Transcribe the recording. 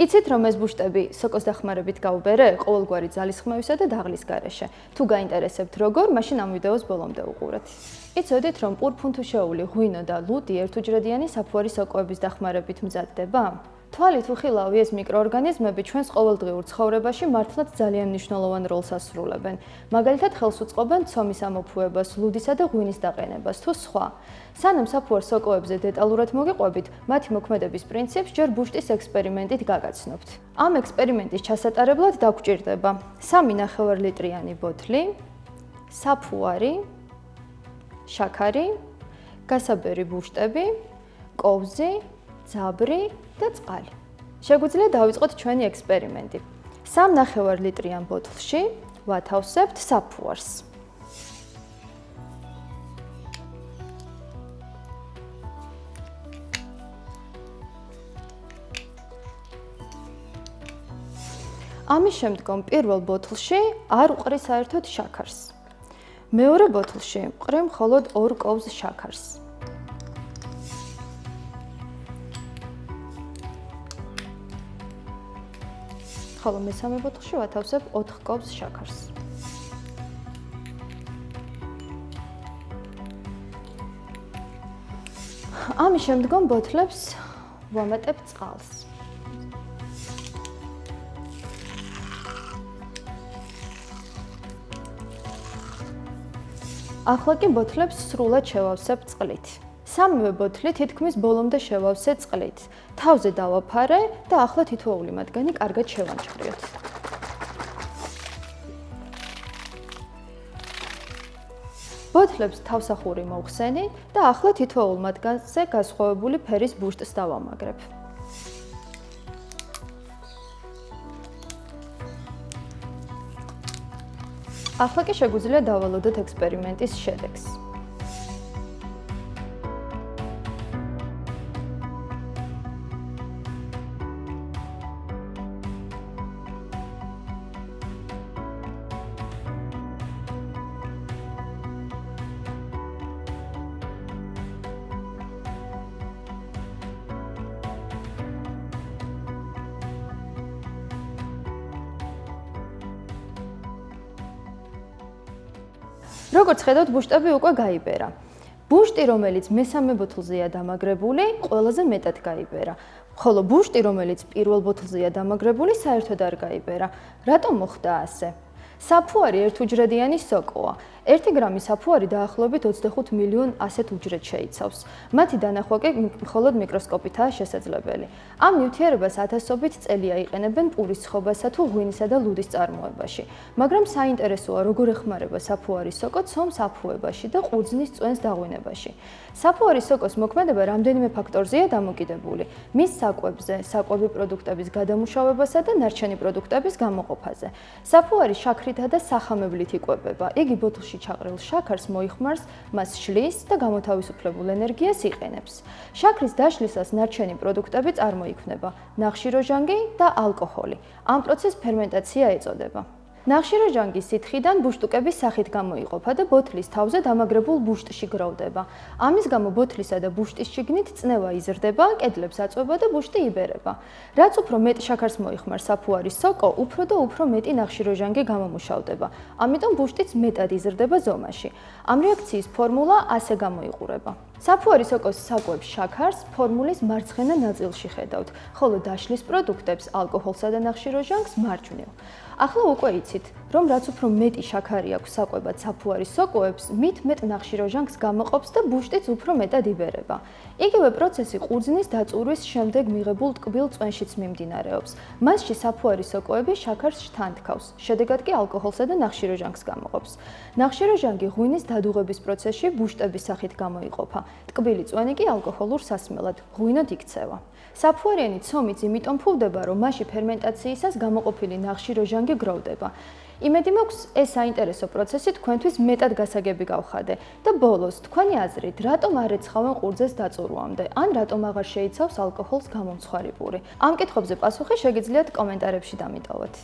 იცით რომ ეს ბუშტები სოკოს დახმარებით გაუბერე ყოველგვარი ძალისხმევისა და დაღლის გარეშე. თუ გაინტერესებთ როგორ, მაშინ ამ ვიდეოს ბოლომდე უყურეთ. იცოდით რომ პურფუნთუშეული ღვინო და ლუტი ერთუჯრედიანი საფუარი სოკოების დახმარებით მზადდება? თვალით უხილავი ეს მიკროორგანიზმები ჩვენს ყოველდღიურ ცხოვრებაში მართლაც ძალიან მნიშვნელოვან როლს ასრულებენ. მაგალითად, ხელს უწყობენ ცომის ამოფუებას, ლუდისა და ღვინის დაყენებას თუ სხვა. სანამ საფუარ სოკოებზე დეტალურად მოგიყვებით, მათი მოქმედების პრინციპს ჯერ ბუშტის ექსპერიმენტით გაგაცნობთ. ამ ექსპერიმენტის ჩასატარებლად დაგჭირდება 3.5 ლიტრიანი ბოთლი, საფუარი, შაქარი, გასაბერი ბუშტები, კოვზი, ძაბრი და წყალი. შეგვიძლია დავიწყოთ ჩვენი ექსპერიმენტი. 3.5 ლიტრიან ბოთლში ვათავსებთ საფუარს. ამის შემდგომ პირველ ბოთლში არ უყრი საერთოდ შაქარს. მეორე ბოთლში ვყრი მხოლოდ 2 კოვს შაქარს. ხოლო მესამე ბოთლში ვათავსებ 4 კობს შაქარს. ამის შემდგომ ბოთლებს ვამატებ წყალს. ახლა კი ბოთლებს სრულად შევავსებ წყლით. სამივე ბოთლი თითქმის ბოლომდე შევავსე წყლით. თავზე დავაფარე და ახლა თითოეული მათგანი კარგად შევანჭრიოთ. ბოთლებს თავსახური მოვხსენი და ახლა თითოეულ მათგანზე გასხოვებული ფერის ბუშტს დავამაგრებ. ახლა კი შეგვიძლია დავალოდოთ ექსპერიმენტის შედეგს. როგორც ხედავთ, ბუშტები უკვე გაიბერა. ბუშტი, რომელიც მესამე ბოთლზეა დამაგრებული, ყველაზე მეტად გაიბერა. ხოლო ბუშტი, რომელიც პირველ ბოთლზეა დამაგრებული, საერთოდ არ გაიბერა. რატომ მოხდა ასე? საფუარი ერთუჯრედიანი სოკოა. 1 გრამი საფუარი დაახლოებით 25 მილიონ ასეთ უჯრედს შეიცავს. მათი დანახვა კი მხოლოდ მიკროსკოპითაა შესაძლებელი. ამ ნივთიერებას ათასობით წელია იყენებენ პურის ცხობასა თუ ღვინისა და ლუდის წარმოებაში. მაგრამ საინტერესოა, როგორ ეხმარება საფუარის სოკო ცომს აფუებაში და ყურძნის წვენს დაღვინებაში. საფუარის სოკოს მოქმედება რამდენიმე ფაქტორზეა დამოკიდებული: მის საკვებზე, საკვები პროდუქტების გადამუშავებასა და ნარჩენი პროდუქტების გამოყოფაზე. საფუარი შაქრითა და სახამებლით იკვებება. იგი ბოთლში ჩაყრილ შაქარს მოიხმარს, მას შლის და გამოთავისუფლებულ ენერგიას იყენებს. შაქრის დაშლისას ნარჩენი პროდუქტები წარმოიქმნება: ნახშიროჟანგი და ალკოჰოლი. ამ პროცესს ფერმენტაცია ეწოდება. ნახშიროჟანგის სითხიდან ბუშტუკების სახით გამოიყოფა და ბოთლის თავზე დამაგრებულ ბუშტში გროვდება. ამის გამო ბოთლისა და ბუშტის შიგნით წნევა იზრდება, კედლებს აწვება და ბუშტი იბერება. რაც უფრო მეტ შაქარს მოიხმარ საფუარის სოკო, უფრო და უფრო მეტი ნახშიროჟანგი გამომუშავდება. ამიტომ ბუშტიც მეტად იზრდება ზომაში. ამ რეაქციის ფორმულა ასე გამოიყურება. საფუარის სოკოს საკვებს შაქარს ფორმულის მარცხენა ნაწილში ხედავთ, ხოლო დაშლის პროდუქტებს ალკოჰოლსა და ნახშიროჟანგს მარჯვნივ. ახლა უკვე იცით, რომ რაც უფრო მეტი შაქარი აქვს საკვებად საფუარის სოკოებს, მით მეტ ნახშიროჟანგს გამოყოფს და ბუშტიც უფრო მეტად იბერება. იგივე პროცესი ყურძნის დაწურვის შემდეგ მიღებულ ტკბილ წვენშიც მიმდინარეობს. მასში საფუარის სოკოები შაქარს შთანთქავს, შედეგად კი ალკოჰოლსა და ნახშიროჟანგს გამოყოფს. ნახშიროჟანგი ღვინის დადუღების პროცესში ბუშტების სახით გამოიყოფა. ტკბილი წვენი კი ალკოჰოლურ სასმელად ღვინოდ იქცევა. საფუარიანი ცომიც იმიტომ ფუვდება, რომ მასში ფერმენტაციისას გამოყოფილი ნახშიროჟანგი გროვდება. იმედი მაქვს, ეს საინტერესო პროცესი თქვენთვის მეტად გასაგები გავხადე და ბოლოს თქვენი აზრით, რატომ არ ეცხავენ ყურძეს დაწურვამდე? ან რატომ აღარ შეიცავს ალკოჰოლს გამომცხარი პური? ამ კითხვებზე პასუხი შეგიძლიათ კომენტარებში დამიტოვოთ.